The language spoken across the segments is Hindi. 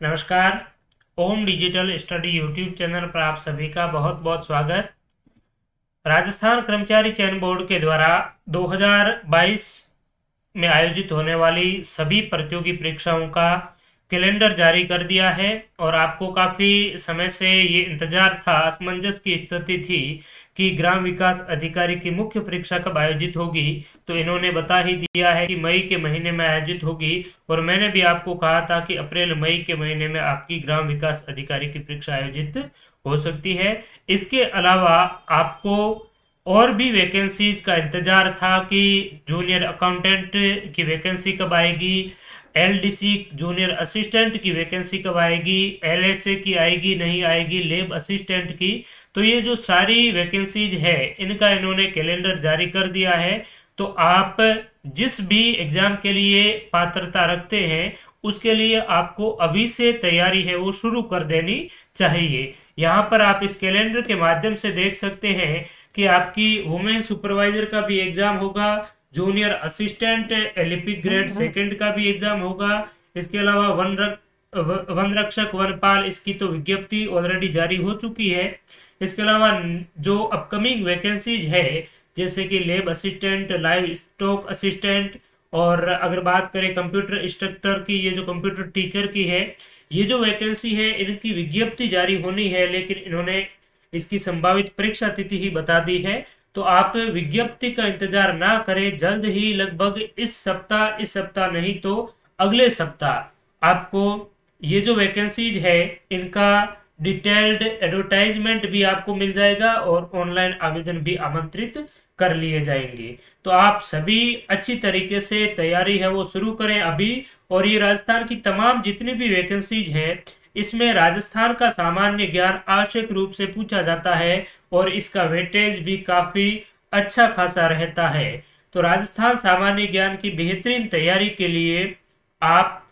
नमस्कार, Om digital study YouTube channel पर आप सभी का बहुत बहुत स्वागत। राजस्थान कर्मचारी चयन बोर्ड के द्वारा 2022 में आयोजित होने वाली सभी प्रतियोगी परीक्षाओं का कैलेंडर जारी कर दिया है और आपको काफ़ी समय से ये इंतज़ार था, असमंजस की स्थिति थी कि ग्राम विकास अधिकारी की मुख्य परीक्षा कब आयोजित होगी। तो इन्होंने बता ही दिया है कि मई के महीने में आयोजित होगी और मैंने भी आपको कहा था कि अप्रैल, मई के महीने में आपकी ग्राम विकास अधिकारी की परीक्षा आयोजित हो सकती है। इसके अलावा आपको और भी वैकेंसीज का इंतज़ार था कि जूनियर अकाउंटेंट की वैकेंसी कब आएगी एलडीसी जूनियर असिस्टेंट की वैकेंसी कब आएगी? एलएसए की आएगी, नहीं आएगी? लेब असिस्टेंट की। तो ये जो सारी वैकेंसीज है, इनका इन्होंने कैलेंडर जारी कर दिया है। तो आप जिस भी एग्ज़ाम के लिए पात्रता रखते हैं, उसके लिए आपको अभी से तैयारी है, वो शुरू कर देनी चाहिए। यहाँ पर आप इस कैलेंडर के माध्यम से देख सकते हैं कि आपकी वुमेन सुपरवाइजर का भी एग्ज़ाम होगा जूनियर असिस्टेंट एलिपिक ग्रेड सेकंड का भी एग्ज़ाम होगा। इसके अलावा वन रक, वन रक्षक वनपाल इसकी तो विज्ञप्ति ऑलरेडी जारी हो चुकी है। इसके अलावा जो अपकमिंग वैकेंसीज है जैसे कि lab assistant livestock assistant और अगर बात करें कंप्यूटर इंस्ट्रक्टर की ये जो कंप्यूटर टीचर की है ये जो वैकेंसी है इनकी विज्ञप्ति जारी होनी है लेकिन इन्होंने इसकी संभावित परीक्षा तिथि ही बता दी है। तो आप विज्ञप्ति का इंतज़ार ना करें। जल्द ही लगभग इस सप्ताह इस सप्ताह नहीं तो अगले सप्ताह आपको ये जो वैकेंसीज है, इनका डिटेल्ड एडवर्टाइजमेंट भी आपको मिल जाएगा और ऑनलाइन आवेदन भी आमंत्रित कर लिए जाएँगे। तो आप सभी अच्छी तरीके से तैयारी है, वो शुरू करें अभी। और ये राजस्थान की तमाम जितनी भी वैकेंसीज है इसमें राजस्थान का सामान्य ज्ञान आवश्यक रूप से पूछा जाता है और इसका वेटेज भी काफ़ी अच्छा खासा रहता है। तो राजस्थान सामान्य ज्ञान की बेहतरीन तैयारी के लिए आप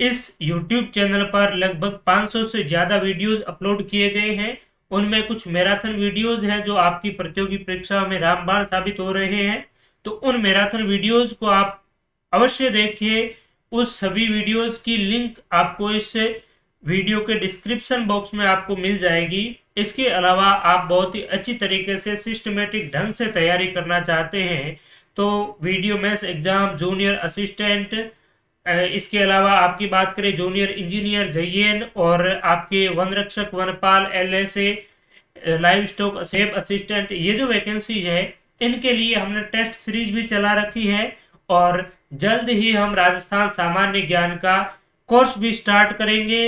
इस YouTube चैनल पर लगभग 500 से ज़्यादा वीडियोस अपलोड किए गए हैं। उनमें कुछ मैराथन वीडियोस हैं जो आपकी प्रतियोगी परीक्षा में रामबाण साबित हो रहे हैं। तो उन मैराथन वीडियोस को आप अवश्य देखिए। उस सभी वीडियोस की लिंक आपको इस वीडियो के डिस्क्रिप्शन बॉक्स में आपको मिल जाएगी। इसके अलावा आप बहुत ही अच्छी तरीके से सिस्टमेटिक ढंग से तैयारी करना चाहते हैं तो video maths exam junior assistant इसके अलावा आपकी बात करें जूनियर इंजीनियर जयन और आपके वन रक्षक वनपाल L S A livestock सेफ़ असिस्टेंट, ये जो वैकेंसी है, इनके लिए हमने टेस्ट सीरीज़ भी चला रखी है और जल्द ही हम राजस्थान सामान्य ज्ञान का कोर्स भी स्टार्ट करेंगे।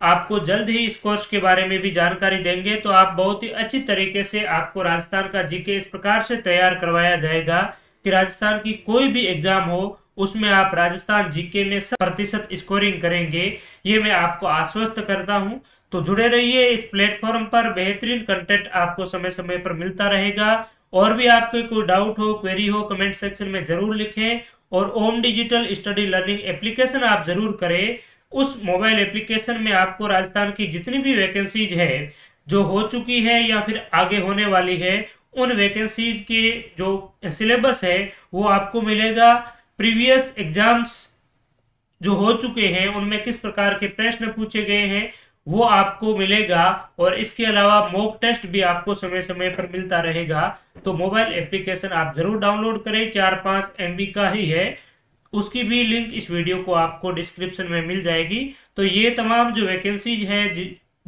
आपको जल्द ही इस कोर्स के बारे में भी जानकारी देंगे तो आप बहुत ही अच्छी तरीके से आपको राजस्थान का जीके इस प्रकार से तैयार करवाया जाएगा कि राजस्थान की कोई भी एग्ज़ाम हो, उसमें आप राजस्थान जीके में प्रतिशत स्कोरिंग करेंगे, ये मैं आपको आश्वस्त करता हूँ। तो जुड़े रहिए इस प्लेटफॉर्म पर, बेहतरीन कंटेंट आपको समय समय पर मिलता रहेगा। और भी आपके कोई डाउट हो, क्वेरी हो, कमेंट सेक्शन में ज़रूर लिखें और Om digital study learning application आप ज़रूर करें। उस मोबाइल एप्लीकेशन में आपको राजस्थान की जितनी भी वैकेंसीज है, जो हो चुकी है या फिर आगे होने वाली है, उन वैकेंसीज के जो सिलेबस है, वो आपको मिलेगा। प्रीवियस एग्ज़ाम्स जो हो चुके हैं, उनमें किस प्रकार के प्रश्न पूछे गए हैं, वो आपको मिलेगा। और इसके अलावा मॉक टेस्ट भी आपको समय समय पर मिलता रहेगा। तो मोबाइल एप्लीकेशन आप ज़रूर डाउनलोड करें। चार पाँच एम का ही है। उसकी भी लिंक इस वीडियो को आपको डिस्क्रिप्शन में मिल जाएगी। तो ये तमाम जो वैकेंसीज हैं,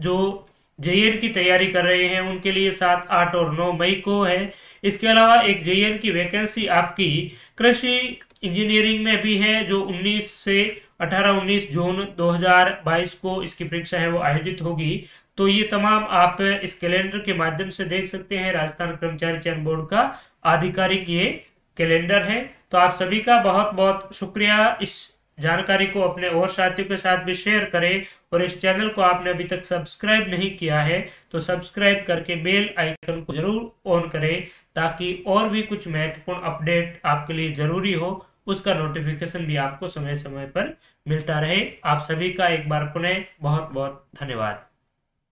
जो, जे की तैयारी कर रहे हैं, उनके लिए सात, आठ और नौ मई को है। इसके अलावा एक जे की वैकेंसी आपकी कृषि इंजीनियरिंग में भी है, जो 19 से 18-19 जून 2022 को इसकी परीक्षा है, वो आयोजित होगी। तो ये तमाम आप इस कैलेंडर के माध्यम से देख सकते हैं, राजस्थान कर्मचारी चयन बोर्ड का आधिकारिक ये कैलेंडर है। तो आप सभी का बहुत बहुत शुक्रिया। इस जानकारी को अपने और साथियों के साथ भी शेयर करें और इस चैनल को आपने अभी तक सब्सक्राइब नहीं किया है तो सब्सक्राइब करके बेल आइकन को ज़रूर ऑन करें ताकि और भी कुछ महत्वपूर्ण अपडेट आपके लिए ज़रूरी हो। उसका नोटिफिकेशन भी आपको समय समय पर मिलता रहे। आप सभी का एक बार पुनः बहुत बहुत धन्यवाद।